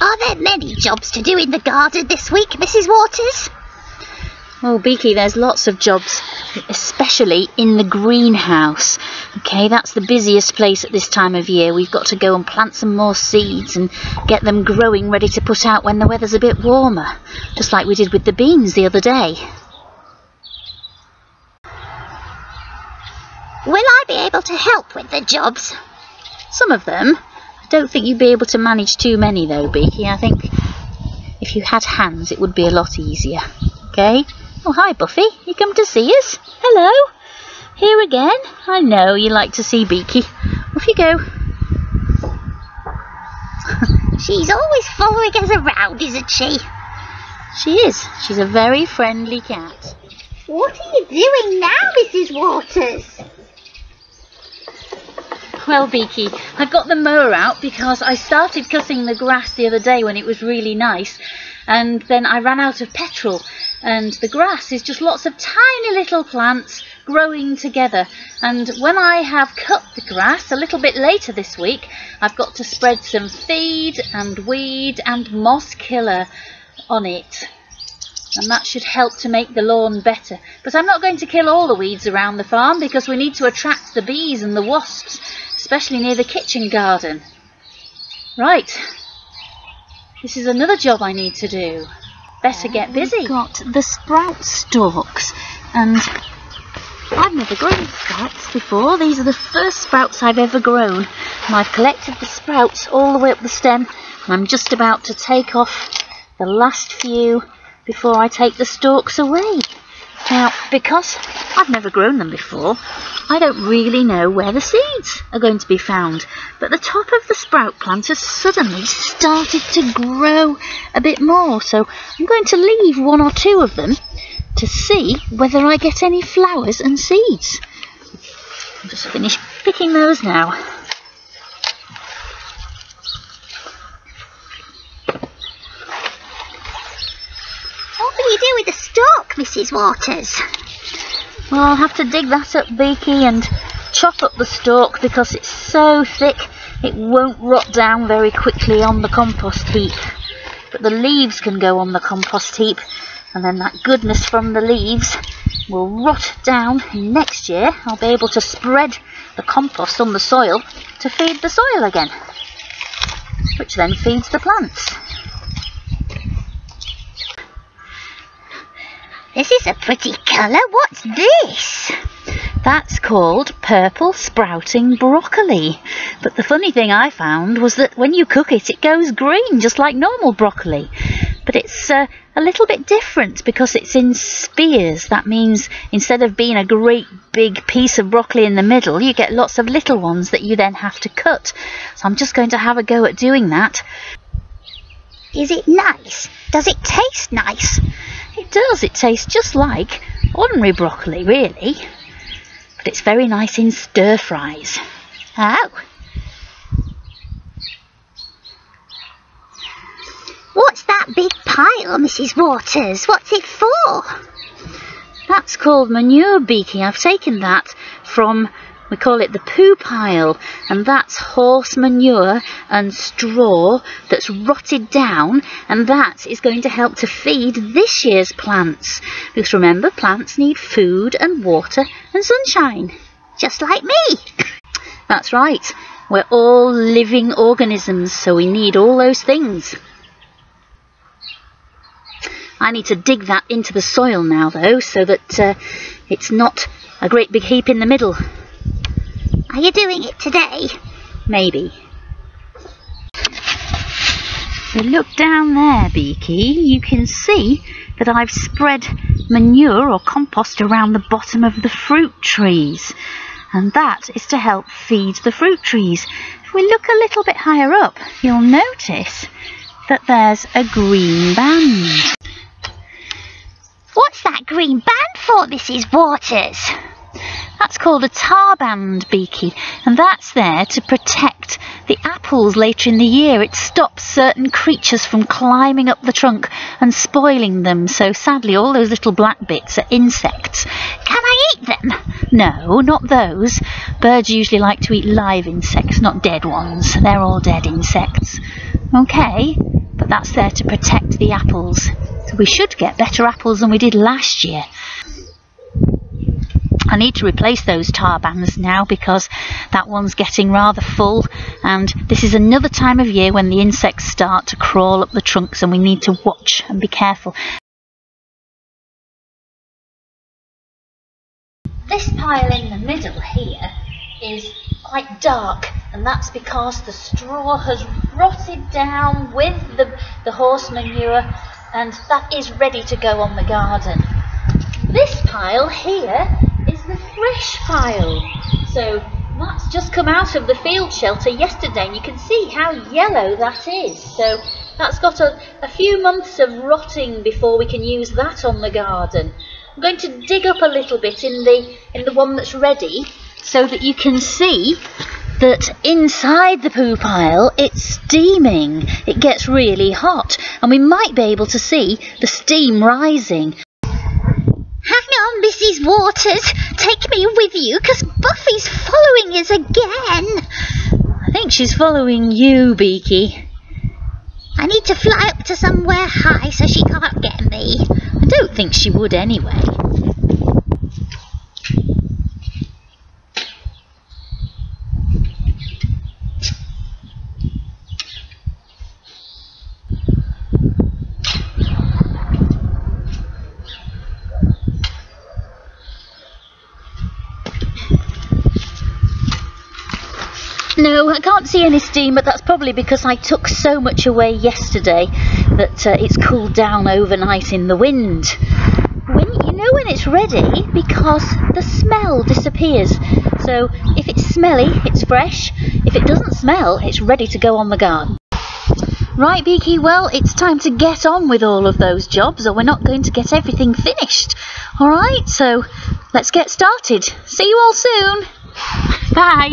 Are there many jobs to do in the garden this week, Mrs. Waters? Oh, Beaky, there's lots of jobs, especially in the greenhouse. Okay, that's the busiest place at this time of year. We've got to go and plant some more seeds and get them growing ready to put out when the weather's a bit warmer, just like we did with the beans the other day. Will I be able to help with the jobs? Some of them. Don't think you'd be able to manage too many though, Beaky. I think if you had hands it would be a lot easier. Okay? Oh, hi, Buffy. You come to see us? Hello. Here again? I know you like to see Beaky. Off you go. She's always following us around, isn't she? She is. She's a very friendly cat. What are you doing now, Mrs. Waters? Well, Beaky, I've got the mower out because I started cutting the grass the other day when it was really nice, and then I ran out of petrol. And the grass is just lots of tiny little plants growing together. And when I have cut the grass a little bit later this week, I've got to spread some feed and weed and moss killer on it. And that should help to make the lawn better. But I'm not going to kill all the weeds around the farm because we need to attract the bees and the wasps especially near the kitchen garden. Right, this is another job I need to do. Better get busy. We've got the sprout stalks, and I've never grown sprouts before. These are the first sprouts I've ever grown. And I've collected the sprouts all the way up the stem, and I'm just about to take off the last few before I take the stalks away. Now, because I've never grown them before, I don't really know where the seeds are going to be found. But the top of the sprout plant has suddenly started to grow a bit more. So I'm going to leave one or two of them to see whether I get any flowers and seeds. I'll just finish picking those now. What will you do with the stalk, Mrs. Waters? Well, I'll have to dig that up, Beaky, and chop up the stalk because it's so thick it won't rot down very quickly on the compost heap. But the leaves can go on the compost heap, and then that goodness from the leaves will rot down. Next year, I'll be able to spread the compost on the soil to feed the soil again, which then feeds the plants. This is a pretty colour. What's this? That's called purple sprouting broccoli. But the funny thing I found was that when you cook it, it goes green, just like normal broccoli. But it's uh, a little bit different because it's in spears. That means instead of being a great big piece of broccoli in the middle, you get lots of little ones that you then have to cut. So I'm just going to have a go at doing that. Is it nice? Does it taste nice? It does. It tastes just like ordinary broccoli, really. But it's very nice in stir fries. Oh. What's that big pile, Mrs. Waters? What's it for? That's called manure Beaky. I've taken that from we call it the poo pile, and that's horse manure and straw that's rotted down, and that is going to help to feed this year's plants. Because remember, plants need food and water and sunshine, just like me. That's right. We're all living organisms, so we need all those things. I need to dig that into the soil now, though, so that uh, it's not a great big heap in the middle. Are you doing it today? Maybe. So look down there, Beaky. You can see that I've spread manure or compost around the bottom of the fruit trees. And that is to help feed the fruit trees. If we look a little bit higher up, you'll notice that there's a green band. What's that green band for, Mrs. Waters? That's called a tar band, Beaky, and that's there to protect the apples later in the year. It stops certain creatures from climbing up the trunk and spoiling them. So sadly, all those little black bits are insects. Can I eat them? No, not those. Birds usually like to eat live insects, not dead ones. They're all dead insects. Okay, but that's there to protect the apples. So we should get better apples than we did last year. I need to replace those tar bands now because that one's getting rather full and this is another time of year when the insects start to crawl up the trunks and we need to watch and be careful. This pile in the middle here is quite dark and that's because the straw has rotted down with the, the horse manure and that is ready to go on the garden. This pile here fresh pile. So that's just come out of the field shelter yesterday and you can see how yellow that is. So that's got a, a few months of rotting before we can use that on the garden. I'm going to dig up a little bit in the in the one that's ready so that you can see that inside the poo pile it's steaming. It gets really hot and we might be able to see the steam rising. Hang on, Mrs. Waters. Take me with you, 'cause Buffy's following us again. I think she's following you, Beaky. I need to fly up to somewhere high so she can't get me. I don't think she would anyway. I can't see any steam, but that's probably because I took so much away yesterday that uh, it's cooled down overnight in the wind. When you know when it's ready because the smell disappears. So if it's smelly, it's fresh. If it doesn't smell, it's ready to go on the garden. Right, Beaky, well, it's time to get on with all of those jobs or we're not going to get everything finished. Alright, so let's get started. See you all soon. Bye.